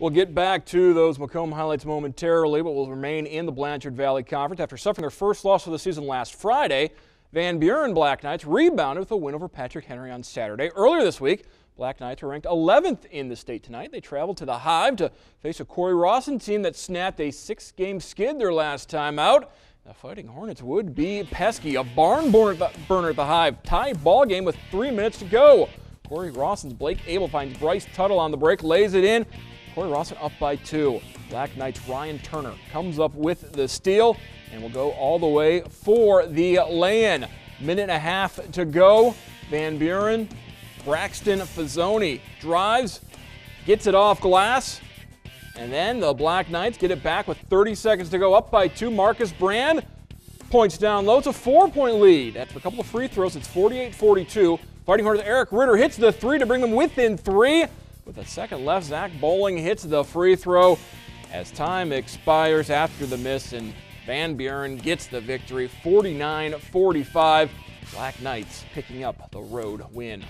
We'll get back to those McComb highlights momentarily, but will remain in the Blanchard Valley Conference. After suffering their first loss of the season last Friday, Van Buren Black Knights rebounded with a win over Patrick Henry on Saturday. Earlier this week, Black Knights were ranked 11th in the state tonight. They traveled to the Hive to face a Cory Rawson team that snapped a six-game skid their last time out. The Fighting Hornets would be pesky. A barn burner at the Hive. Tie ball game with three minutes to go. Cory Rawson's Blake Abel finds Bryce Tuttle on the break, lays it in. Cory Rawson up by two. Black Knights Ryan Turner comes up with the steal and will go all the way for the lay-in. Minute and a half to go. Van Buren, Braxton Fazzoni drives, gets it off glass, and then the Black Knights get it back with 30 seconds to go up by two. Marcus Brand points down low. It's a four-point lead. After a couple of free throws, it's 48-42. Fighting Hornets Eric Ritter hits the three to bring them within three. With a second left, Zach Bowling hits the free throw as time expires after the miss, and Van Buren gets the victory 49 45. Black Knights picking up the road win.